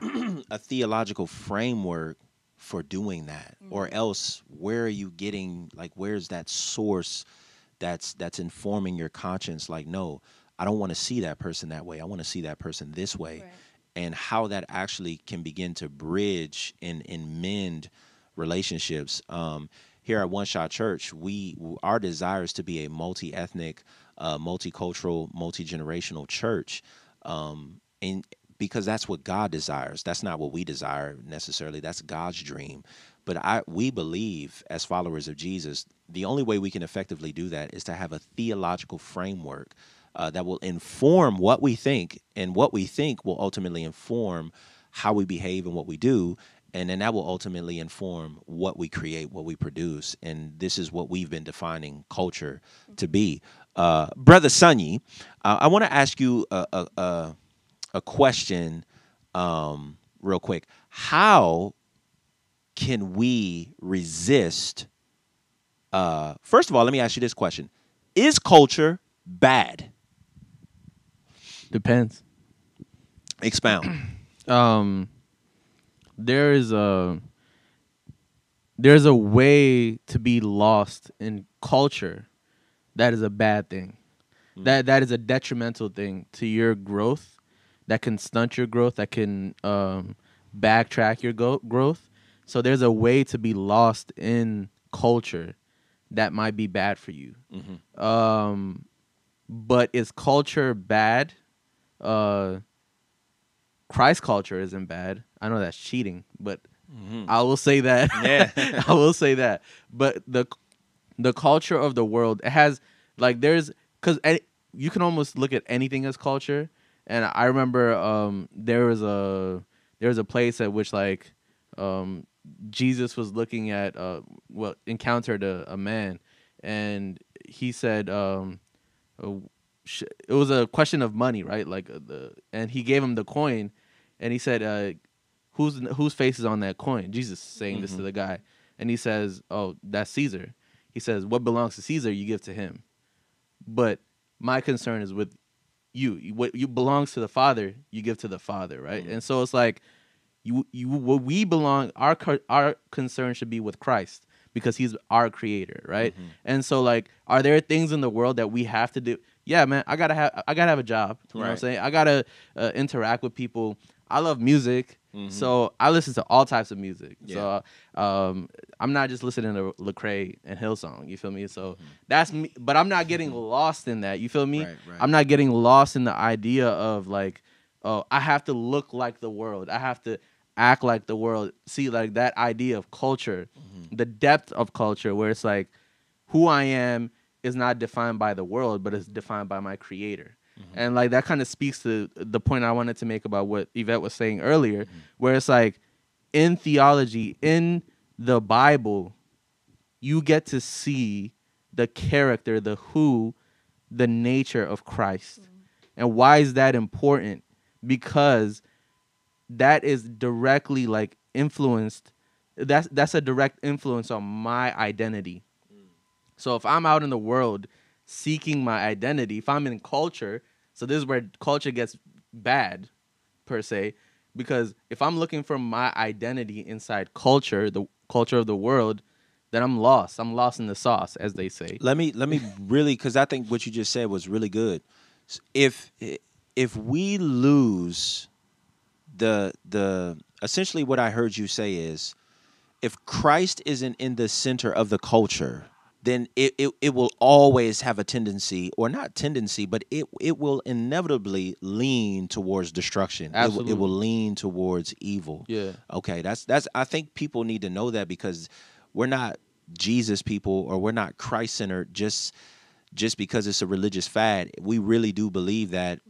<clears throat> a theological framework for doing that mm-hmm. or else where are you getting like where's that source that's that's informing your conscience like no i don't want to see that person that way i want to see that person this way right. and how that actually can begin to bridge and and mend relationships um, here at one shot church we our desire is to be a multi-ethnic uh, multicultural multi-generational church um, and because that's what God desires. That's not what we desire necessarily. That's God's dream. But I we believe as followers of Jesus, the only way we can effectively do that is to have a theological framework uh, that will inform what we think, and what we think will ultimately inform how we behave and what we do. And then that will ultimately inform what we create, what we produce. And this is what we've been defining culture to be. Uh, Brother Sunny, uh, I want to ask you a, a, a a question um, real quick. How can we resist? Uh, first of all, let me ask you this question: Is culture bad? Depends. Expound. <clears throat> um, there is a there's a way to be lost in culture that is a bad thing. Mm. That that is a detrimental thing to your growth that can stunt your growth, that can um, backtrack your go- growth. So there's a way to be lost in culture that might be bad for you. Mm-hmm. Um, but is culture bad? Uh, Christ culture isn't bad. I know that's cheating, but mm-hmm. I will say that. Yeah. <laughs> I will say that. But the the culture of the world it has like there's because you can almost look at anything as culture and I remember um, there was a there was a place at which like um, Jesus was looking at uh, well encountered a, a man, and he said um, uh, it was a question of money, right? Like uh, the and he gave him the coin, and he said, uh, "Whose whose face is on that coin?" Jesus saying mm-hmm. this to mm-hmm. the guy, and he says, "Oh, that's Caesar." He says, "What belongs to Caesar, you give to him." but my concern is with you. You- What you belongs to the Father, you give to the Father, right? And so it's like you you what we belong our our concern should be with Christ because he's our creator, right? And so like are there things in the world that we have to do? Yeah, man, I got to have I got to have a job, you know what I'm saying? I got to uh, interact with people. I love music. Mm-hmm. So I listen to all types of music. Yeah. So um, I'm not just listening to Lecrae and Hillsong. You feel me? So Mm-hmm. that's me. But I'm not getting <laughs> lost in that. You feel me? Right, right. I'm not getting lost in the idea of like, oh, I have to look like the world. I have to act like the world. See, like that idea of culture, Mm-hmm. the depth of culture, where it's like, who I am is not defined by the world, but it's defined by my creator. Mm-hmm. And like that kind of speaks to the point I wanted to make about what Yvette was saying earlier, Mm-hmm. where it's like in theology, in the Bible, you get to see the character, the who, the nature of Christ. And why is that important? Because that is directly like influenced that's that's a direct influence on my identity. Mm. So if I'm out in the world seeking my identity, if I'm in culture, so this is where culture gets bad per se because if I'm looking for my identity inside culture, the culture of the world, then I'm lost. I'm lost in the sauce as they say. let me let me <laughs> really because I think what you just said was really good. If if we lose the the essentially what I heard you say is if Christ isn't in the center of the culture, then it, it, it will always have a tendency, or not tendency, but it it will inevitably lean towards destruction. It will, it will lean towards evil. Yeah. Okay, that's that's. I think people need to know that because we're not Jesus people or we're not Christ centered just just because it's a religious fad. We really do believe that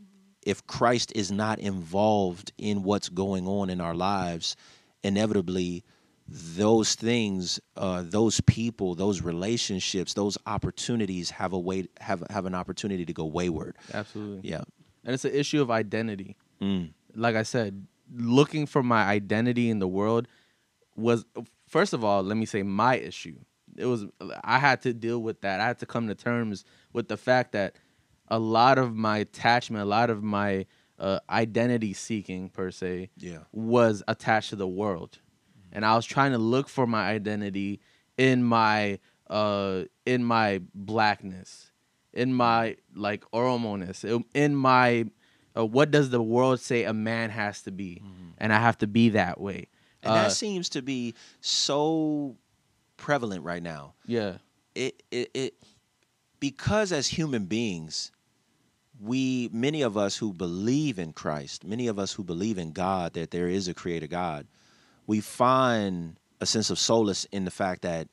if Christ is not involved in what's going on in our lives, inevitably those things, uh, those people, those relationships, those opportunities have a way have have an opportunity to go wayward. Absolutely. Yeah. And it's an issue of identity. Mm. Like I said, looking for my identity in the world was first of all, let me say my issue. It was I had to deal with that. I had to come to terms with the fact that a lot of my attachment, a lot of my uh, identity seeking per se, Yeah. was attached to the world, and I was trying to look for my identity in my uh in my blackness, in my like oromoness, in- my uh, what does the world say a man has to be, and I have to be that way. And Uh, that seems to be so prevalent right now. yeah, it it, it because as human beings we many of us who believe in Christ many of us who believe in God that there is a creator God we find a sense of solace in the fact that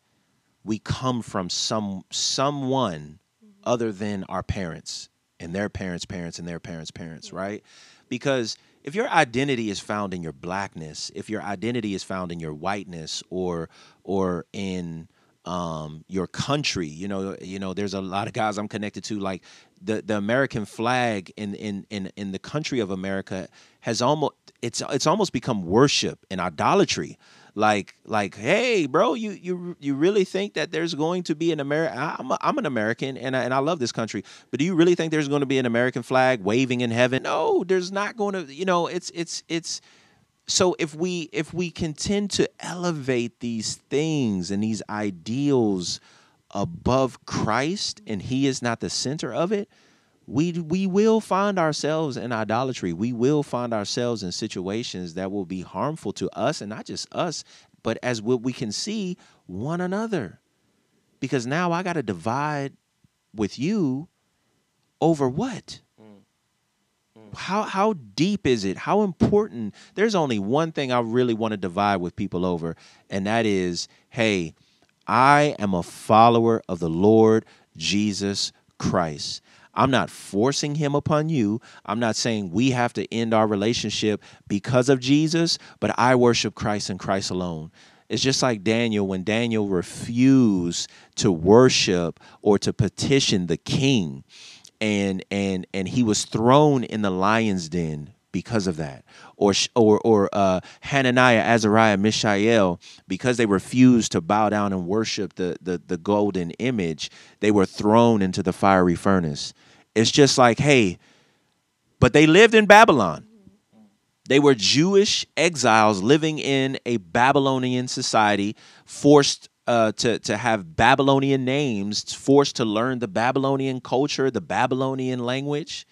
we come from some someone other than our parents and their parents parents and their parents parents right? Because if your identity is found in your blackness if your identity is found in your whiteness or or in um, your country you know you know there's a lot of guys i'm connected to like the the american flag in in in, in the country of america has almost it's it's almost become worship and idolatry. Like like hey bro you you you really think that there's going to be an American I'm, a, I'm an American and I, and I love this country but do you really think there's going to be an American flag waving in heaven? No there's not going to you know it's it's it's so if we if we continue to elevate these things and these ideals above Christ and he is not the center of it we we will find ourselves in idolatry. We will find ourselves in situations that will be harmful to us and not just us, but as what we can see one another. Because now I got to divide with you over what? How how deep is it? How important? There's only one thing I really want to divide with people over, and that is, hey, I am a follower of the Lord Jesus Christ. I'm not forcing him upon you. I'm not saying we have to end our relationship because of Jesus, but I worship Christ and Christ alone. It's just like Daniel when Daniel refused to worship or to petition the king and and and he was thrown in the lion's den because of that, or or or uh, Hananiah, Azariah, Mishael, because they refused to bow down and worship the, the the golden image, they were thrown into the fiery furnace. It's just like, hey, but they lived in Babylon. They were Jewish exiles living in a Babylonian society, forced uh, to to have Babylonian names, forced to learn the Babylonian culture, the Babylonian language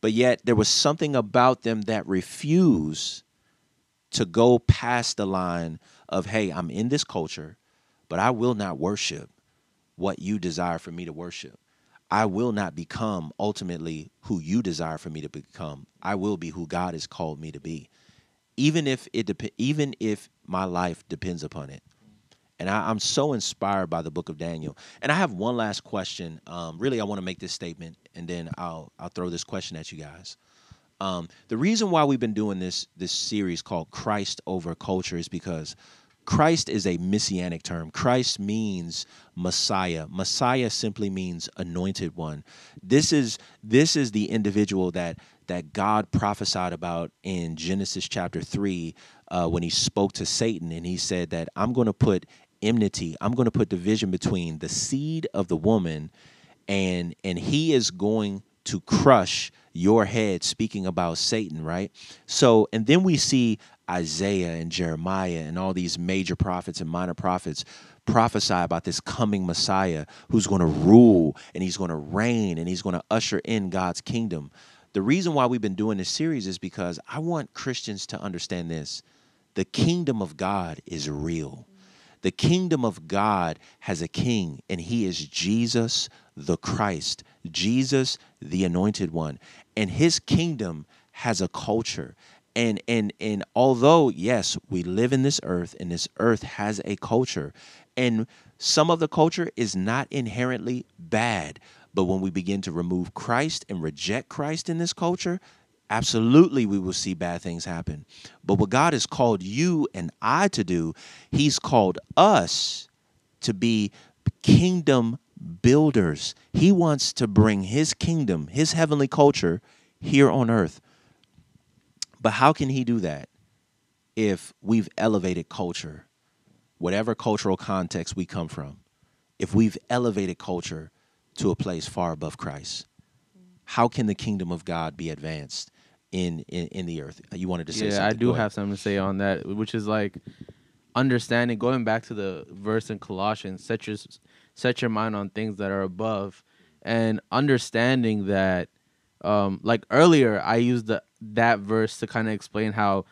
but yet there was something about them that refused to go past the line of, hey, I'm in this culture, but I will not worship what you desire for me to worship. I will not become ultimately who you desire for me to become. I will be who God has called me to be. Even if it dep- even if my life depends upon it. And I, am so inspired by the book of Daniel. And I have one last question. Um, really, I want to make this statement, and then I'll I'll throw this question at you guys. Um, the reason why we've been doing this this series called Christ over Culture is because Christ is a messianic term. Christ means Messiah. Messiah simply means anointed one. This is this is the individual that that God prophesied about in Genesis chapter 3 uh, when he spoke to Satan and he said that I'm going to put enmity. I'm going to put division between the seed of the woman and and he is going to crush your head speaking about Satan, right? So, and then we see Isaiah and Jeremiah and all these major prophets and minor prophets prophesy about this coming Messiah who's going to rule and he's going to reign and he's going to usher in God's kingdom. The reason why we've been doing this series is because I want Christians to understand this. The kingdom of God is real. The kingdom of God has a king, and he is Jesus the Christ, Jesus the anointed one. And his kingdom has a culture. And and and although yes, we live in this earth and this earth has a culture, and some of the culture is not inherently bad, but when we begin to remove Christ and reject Christ in this culture, absolutely we will see bad things happen. But what God has called you and I to do, He's called us to be kingdom builders. He wants to bring His kingdom, His heavenly culture here on earth. But how can He do that if we've elevated culture, whatever cultural context we come from? If we've elevated culture to a place far above Christ, how can the kingdom of God be advanced? In in, in the earth. You wanted to say yeah, something. I do have something to say on that, which is like understanding. Going back to the verse in Colossians, set your set your mind on things that are above, and understanding that. Um, like earlier, I used the that verse to kind of explain how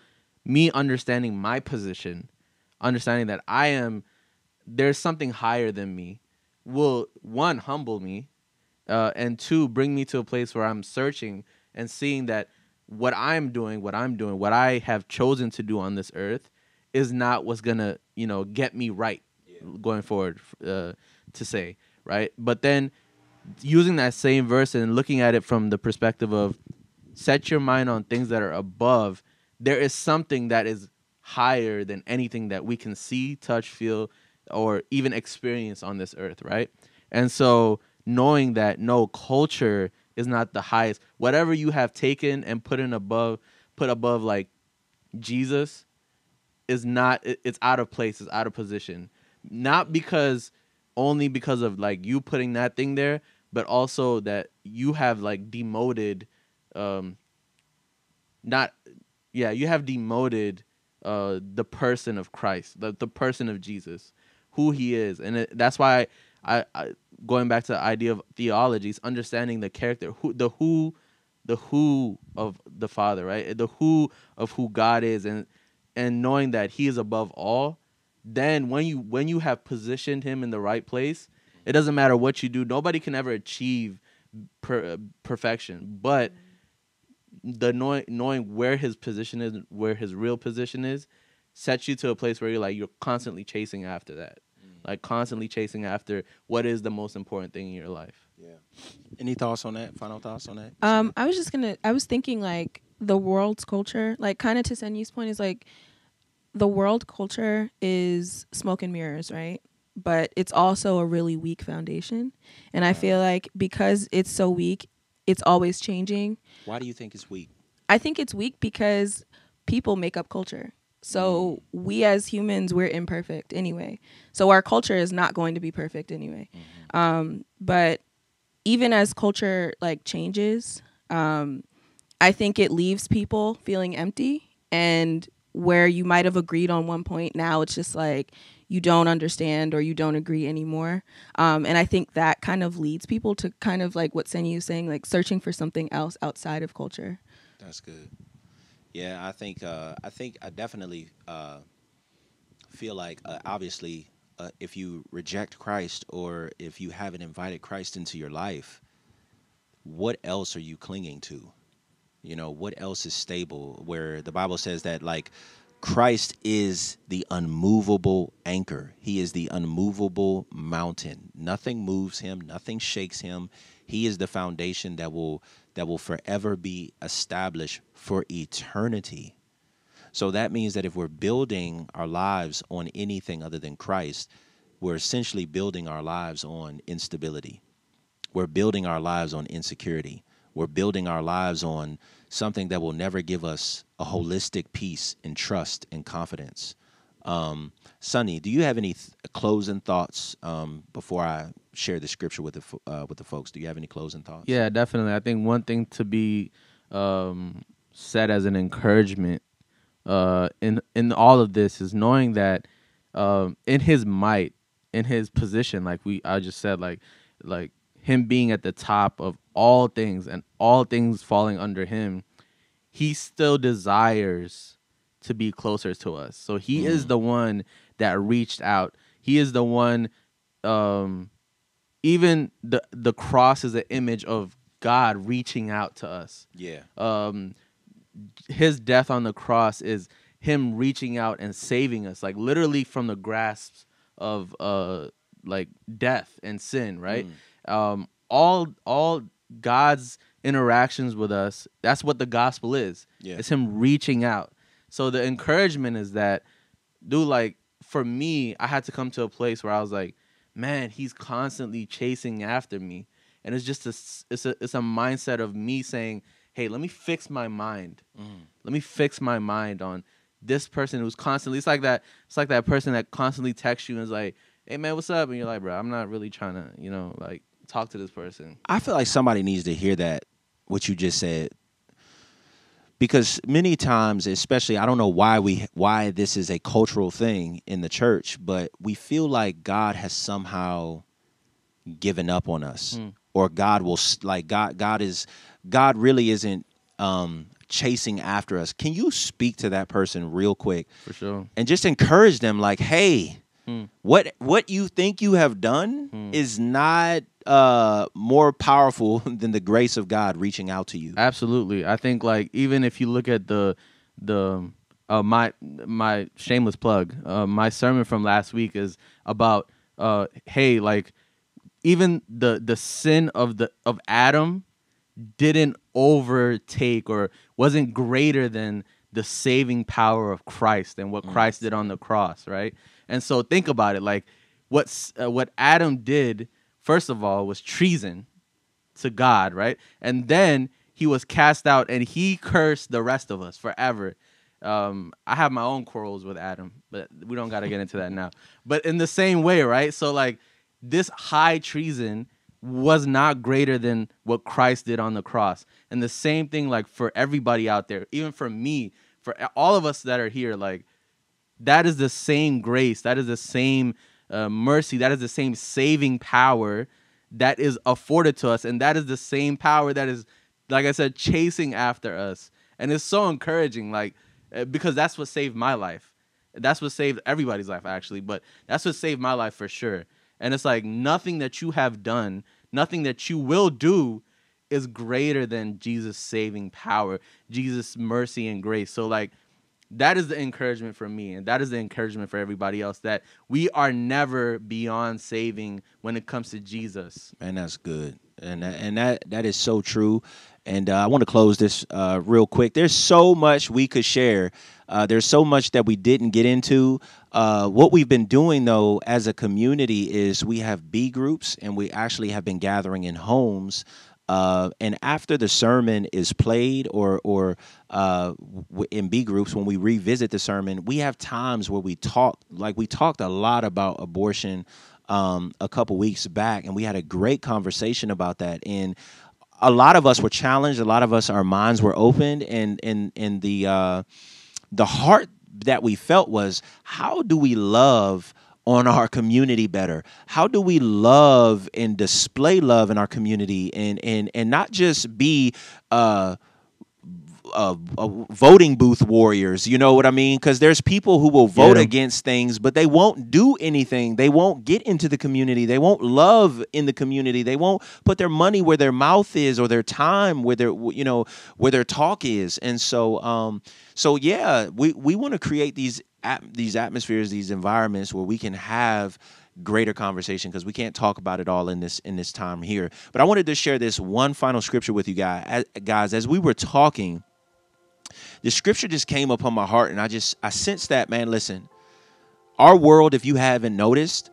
me understanding my position, understanding that I am there's something higher than me, will one humble me, uh, and two bring me to a place where I'm searching and seeing that what I'm doing, what I'm doing, what I have chosen to do on this earth is not what's gonna, you know, get me right yeah. going forward uh, to say, right? But then using that same verse and looking at it from the perspective of set your mind on things that are above, there is something that is higher than anything that we can see, touch, feel, or even experience on this earth, right? And so knowing that no culture is not the highest. Whatever you have taken and put in above, put above like Jesus, is not. It's out of place. It's out of position. Not because only because of like you putting that thing there, but also that you have like demoted. Um, not, yeah, you have demoted uh the person of Christ, the the person of Jesus, who he is, and it, that's why I, I going back to the idea of theologies, understanding the character, who the who, the who of the Father, right? The who of who God is, and and knowing that He is above all. Then when you when you have positioned Him in the right place, it doesn't matter what you do. Nobody can ever achieve per, perfection, but the knowing knowing where His position is, where His real position is, sets you to a place where you're like you're constantly chasing after that like constantly chasing after what is the most important thing in your life. Yeah. Any thoughts on that? Final thoughts on that? Um, I was just gonna. I was thinking like the world's culture, like kind of to Senyi's point, is like the world culture is smoke and mirrors, right? But it's also a really weak foundation, and I feel like because it's so weak, it's always changing. Why do you think it's weak? I I think it's weak because people make up culture. So we as humans, we're imperfect anyway. So our culture is not going to be perfect anyway. Um, but even as culture like changes, um, I think it leaves people feeling empty and where you might have agreed on one point, now it's just like you don't understand or you don't agree anymore. Um, and I think that kind of leads people to kind of like what Senyi was saying, like searching for something else outside of culture. That's good. Yeah, I think uh, I think I definitely uh, feel like uh, obviously uh, if you reject Christ or if you haven't invited Christ into your life, what else are you clinging to? You know, what else is stable? Where the Bible says that like Christ is the unmovable anchor. He is the unmovable mountain. Nothing moves him, nothing shakes him. He is the foundation that will that will forever be established for eternity. So that means that if we're building our lives on anything other than Christ, we're essentially building our lives on instability. We're building our lives on insecurity. We're building our lives on something that will never give us a holistic peace and trust and confidence. Um, Sonny, do you have any th- closing thoughts um, before I share the scripture with the fo- uh, with the folks? Do you have any closing thoughts? Yeah, definitely. I think one thing to be um, said as an encouragement uh, in in all of this is knowing that um, in His might, in His position, like we I just said, like like Him being at the top of all things and all things falling under Him, He still desires to be closer to us. So He is the one that reached out. He is the one. Um, even the the cross is an image of God reaching out to us. Yeah. Um, his death on the cross is him reaching out and saving us, like literally from the grasps of uh like death and sin. Right. Um, all all God's interactions with us. That's what the gospel is. Yeah. It's him reaching out. So the encouragement is that, dude, like for me, I had to come to a place where I was like, man, he's constantly chasing after me, and it's just a it's a it's a mindset of me saying, hey, let me fix my mind, mm. let me fix my mind on this person who's constantly. It's like that. It's like that person that constantly texts you and is like, hey man, what's up? And you're like, bro, I'm not really trying to, you know, like talk to this person. I feel like somebody needs to hear that what you just said because many times especially I don't know why we why this is a cultural thing in the church but we feel like God has somehow given up on us or God will like God God is God really isn't um chasing after us. Can you speak to that person real quick For sure. and just encourage them like hey Hmm. what what you think you have done is not uh more powerful <laughs> than the grace of God reaching out to you. Absolutely. I think like even if you look at the the uh, my my shameless plug, uh, my sermon from last week is about uh hey like even the the sin of the of Adam didn't overtake or wasn't greater than the saving power of Christ and what Christ did on the cross, right? And so think about it like what's uh, what Adam did first of all was treason to God, right? And then he was cast out and he cursed the rest of us forever. Um, I have my own quarrels with Adam, but we don't got to get into that now. But in the same way, right? So, like, this high treason was not greater than what Christ did on the cross. And the same thing, like, for everybody out there, even for me, for all of us that are here, like, that is the same grace. That is the same uh, mercy. That is the same saving power that is afforded to us. And that is the same power that is like i said chasing after us. And it's so encouraging like uh, because that's what saved my life. That's what saved everybody's life actually. But that's what saved my life for sure. And it's like nothing that you have done nothing that you will do is greater than jesus saving power jesus mercy and grace. So like that is the encouragement for me and that is the encouragement for everybody else that we are never beyond saving when it comes to jesus Man, that's good, and that, and that that is so true. And uh, I want to close this uh, real quick. There's so much we could share. Uh, there's so much that we didn't get into. Uh, what we've been doing though, as a community, is we have B groups, and we actually have been gathering in homes. Uh, and after the sermon is played, or or uh, in B groups, when we revisit the sermon, we have times where we talk. Like we talked a lot about abortion um, a couple weeks back, and we had a great conversation about that. And a lot of us were challenged. A lot of us, our minds were opened, and and and the uh, the heart that we felt was, how do we love? On our community better? How do we love and display love in our community and and and not just be uh uh, uh, voting booth warriors. You know what I mean? Because there's people who will vote Yeah. against things, but they won't do anything. They won't get into the community. They won't love in the community. They won't put their money where their mouth is or their time where their you know where their talk is. And so, um, so yeah, we we want to create these at, these atmospheres, these environments where we can have greater conversation because we can't talk about it all in this in this time here. But I wanted to share this one final scripture with you guys. As, guys, as we were talking, the scripture just came upon my heart, and I just I sensed that man. Listen, our world, if you haven't noticed,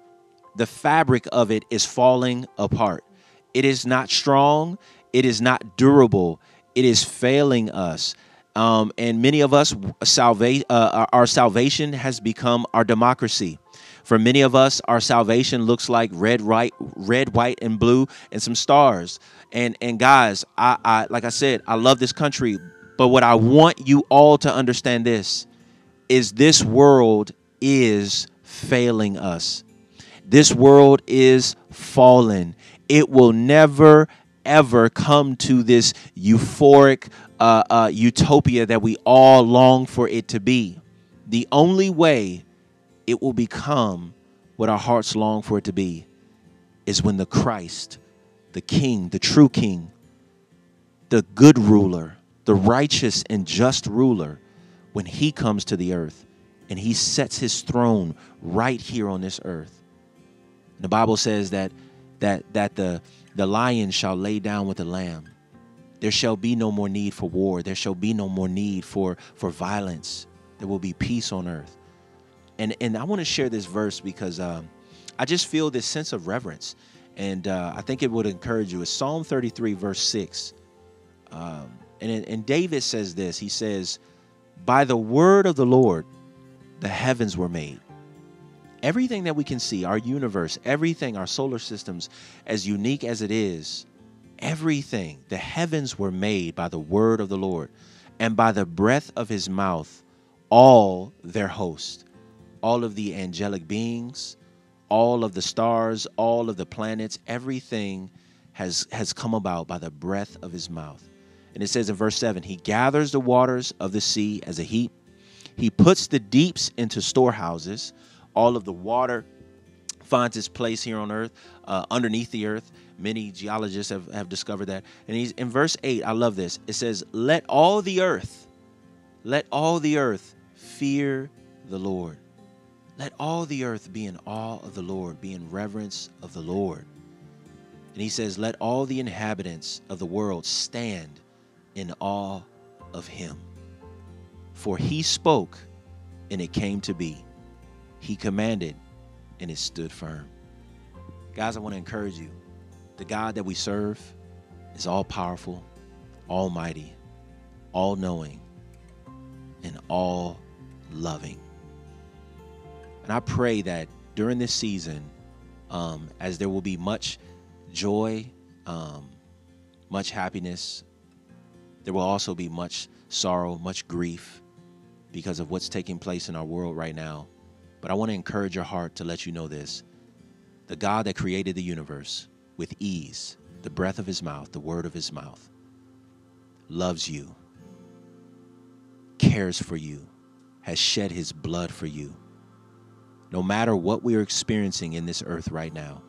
the fabric of it is falling apart. It is not strong. It is not durable. It is failing us. Um, and many of us, uh, our salvation has become our democracy. For many of us, our salvation looks like red, right, red, white, and blue, and some stars. And and guys, I, I like I said, I love this country, but what I want you all to understand this is this world is failing us. This world is fallen. It will never ever come to this euphoric uh, uh, utopia that we all long for it to be. The only way it will become what our hearts long for it to be is when the Christ, the King, the true King, the good ruler, the righteous and just ruler, when he comes to the earth and he sets his throne right here on this earth. The Bible says that that that the the lion shall lay down with the lamb. There shall be no more need for war. There shall be no more need for for violence. There will be peace on earth. And and I want to share this verse because um, I just feel this sense of reverence, and uh, I think it would encourage you. It's Psalm 33, verse six. Um, and and David says this. He says, "By the word of the Lord, the heavens were made." everything that we can see, our universe, everything, our solar systems, as unique as it is, everything, the heavens were made by the word of the Lord and by the breath of his mouth, all their host, all of the angelic beings, all of the stars, all of the planets, everything has, has come about by the breath of his mouth. And it says in verse 7 He gathers the waters of the sea as a heap, He puts the deeps into storehouses. All of the water finds its place here on earth uh, underneath the earth. Many geologists have, have discovered that. And he's in verse 8 i love this. It says let all the earth let all the earth fear the lord. Let all the earth be in awe of the lord be in reverence of the lord. And he says let all the inhabitants of the world stand in awe of him for he spoke and it came to be he commanded and it stood firm. Guys, I want to encourage you. The God that we serve is all powerful, almighty, all knowing, and all loving. And I pray that during this season, um, as there will be much joy, um, much happiness, there will also be much sorrow, much grief because of what's taking place in our world right now. But I want to encourage your heart to let you know this. The God that created the universe with ease, the breath of his mouth, the word of his mouth, loves you, cares for you, has shed his blood for you. No matter what we are experiencing in this earth right now,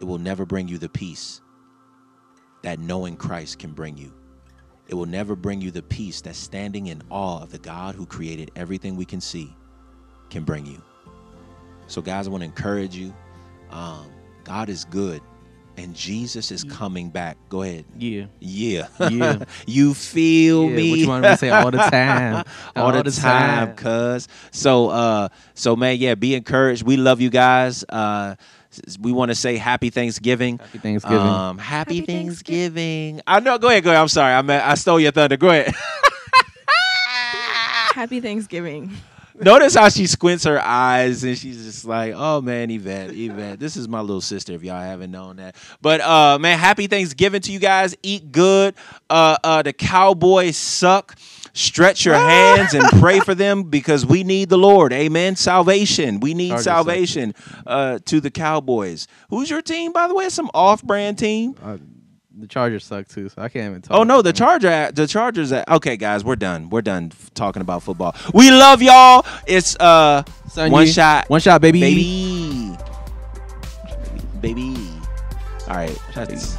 it will never bring you the peace that knowing Christ can bring you. It will never bring you the peace that standing in awe of the God who created everything we can see can bring you. So, guys, I want to encourage you. Um, God is good, and Jesus is coming back. Go ahead. Yeah. Yeah. Yeah. <laughs> you feel Yeah, me? what you want me to say all the time. <laughs> all, the, time, cuz. So uh so man, yeah, be encouraged. We love you guys. Uh we want to say Happy Thanksgiving. Happy Thanksgiving. Um, happy, Happy Thanksgiving. I know. Go ahead. Go ahead. I'm sorry. I mean, I stole your thunder. Go ahead. <laughs> Happy Thanksgiving. Notice how she squints her eyes and she's just like, "Oh man, Yvette, Yvette, this is my little sister. If y'all haven't known that, but uh, man, happy Thanksgiving to you guys. Eat good. Uh, uh, the Cowboys suck. Stretch your <laughs> hands and pray for them because we need the Lord. Amen. Salvation. We need salvation uh, to the Cowboys. Who's your team, by the way? Some off-brand team. Uh, the Chargers suck too, so I can't even talk. Oh no, the Charger, the Chargers. Okay, guys, we're done. We're done talking about football. We love y'all. It's uh one shot, One shot, baby. baby, baby. All right, that's.